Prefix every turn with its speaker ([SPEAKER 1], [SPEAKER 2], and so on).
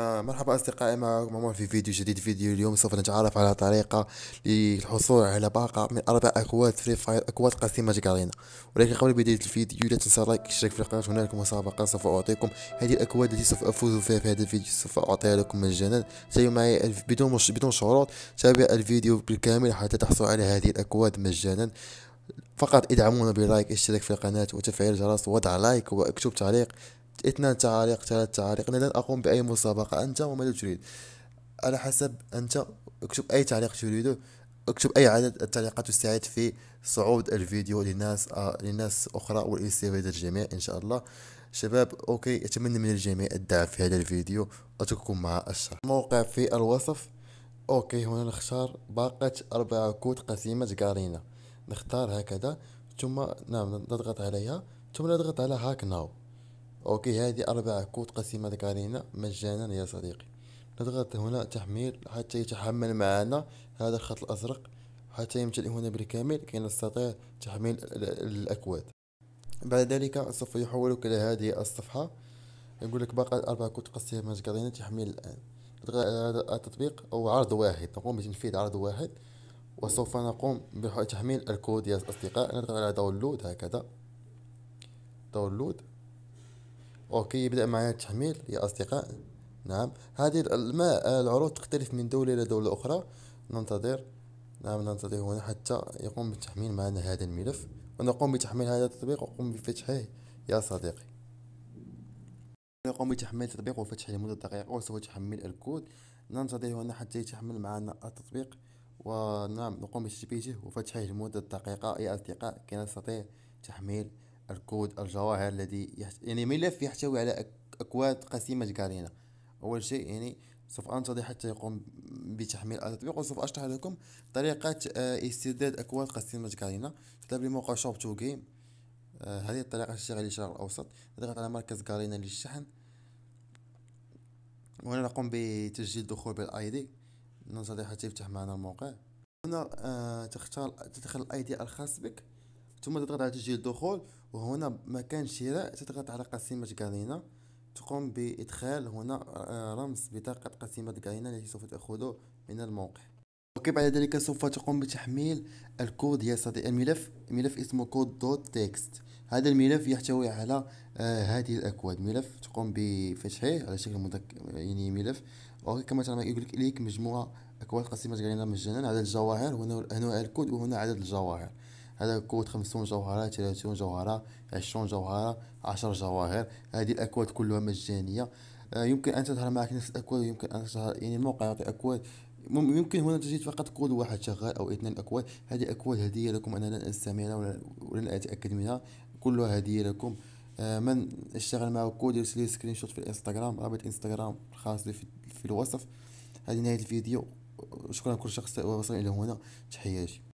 [SPEAKER 1] مرحبا أصدقائي معكم عمر في فيديو جديد. فيديو اليوم سوف نتعرف على طريقة للحصول على باقة من أربع أكواد فري فاير أكواد قسيمة قارينا ولكن قبل بداية الفيديو لا تنسى لايك اشترك في القناة. هنالك مسابقة سوف أعطيكم هذه الأكواد التي سوف أفوز فيها في هذا الفيديو. سوف أعطيها لكم مجانا. تابعوا معي بدون مش بدون شروط تابع الفيديو بالكامل حتى تحصل على هذه الأكواد مجانا. فقط ادعمونا بلايك اشترك في القناة وتفعيل الجرس ووضع لايك واكتب تعليق. اثنان تعاليق ثلاث تعاليق. أنا لن أقوم بأي مسابقة أنت وماذا تريد. على حسب أنت اكتب أي تعليق تريده. اكتب أي عدد التعليقات تساعد في صعود الفيديو لناس آه لناس أخرى والاستفادة الجميع إن شاء الله. شباب okay أتمنى من الجميع الدعم في هذا الفيديو. أترككم مع الشرح موقع في الوصف. okay هنا نختار باقة أربع كود قسيمة قارينا نختار هكذا. ثم نعم نضغط عليها. ثم نضغط على hack now. Okay هذه أربع كود قسيمة قارينا مجانا يا صديقي. نضغط هنا تحميل حتى يتحمل معنا هذا الخط الأزرق حتى يمتلئ هنا بالكامل كي نستطيع تحميل الأكواد. بعد ذلك سوف يحولك إلى هذه الصفحة. يقول لك باقي أربع كود قسيمة قارينا تحميل الآن. نضغط على هذا التطبيق أو عرض واحد. نقوم بتنفيذ عرض واحد. وسوف نقوم بتحميل الكود يا أصدقاء. نضغط على download هكذا. download okay يبدأ معنا التحميل. يا أصدقاء نعم. هذه الماء العروض تختلف من دولة إلى دولة أخرى. ننتظر. نعم ننتظر هنا حتى يقوم بتحميل معنا هذا الملف. ونقوم بتحميل هذا التطبيق ونقوم بفتحه. يا صديقي. نقوم بتحميل التطبيق وفتحه لمدة دقيقة وسوف تحمل الكود. ننتظر هنا حتى يتحمل معنا التطبيق. ونعم نقوم بتثبيته وفتحه لمدة دقيقة. يا أصدقاء كي نستطيع تحميل الكود الجواهر الذي. يعني ملف يحتوي على أكواد قسيمة قارينا أول شيء يعني سوف أنتظر حتى يقوم بتحميل التطبيق وسوف أشرح لكم طريقة آه، استرداد أكواد قسيمة قارينا تذهب لموقع Shop2Game هذه الطريقة تشتغل للشرق الأوسط. نضغط على مركز قارينا للشحن. وهنا نقوم بتسجيل دخول بال ID ننتظر حتى يفتح معنا الموقع. هنا آه تختار تدخل ال ID الخاص بك. ثم تضغط على تسجيل الدخول وهنا مكان شراء تضغط على قسيمة قرينة تقوم بإدخال هنا آه، رمز بطاقة قسيمة قرينة التي سوف تأخذه من الموقع. Okay بعد ذلك سوف تقوم بتحميل الكود يا صديقي. الملف ملف اسمه code dot text. هذا الملف يحتوي على آه هذه الأكواد. ملف تقوم بفتحه على شكل مدك يعني ملف. Okay كما ترى يقول لك مجموعة أكواد قسيمة قرينه مجانا. عدد الجواهر هنا هنا الكود وهنا عدد الجواهر. هذا كود خمسون جوهرة ثلاثون جوهرة عشرون جوهرة عشر جواهر. هذه الأكواد كلها مجانية. آه، يمكن أن تظهر معك نفس الأكواد يمكن أن تظهر يعني الموقع يعطي أكواد. يمكن هنا تجد فقط كود واحد شغال أو اثنين أكواد. هذه أكواد هدية لكم أنا لن أستعملها ولن أتأكد منها. كلها هدية لكم. آه، من اشتغل معه كود يرسل لي screenshot في الإنستغرام رابط إنستغرام خاص لي في الوصف. هذه نهاية الفيديو. شكرا لكل شخص وصل إلى هنا. تحياتي.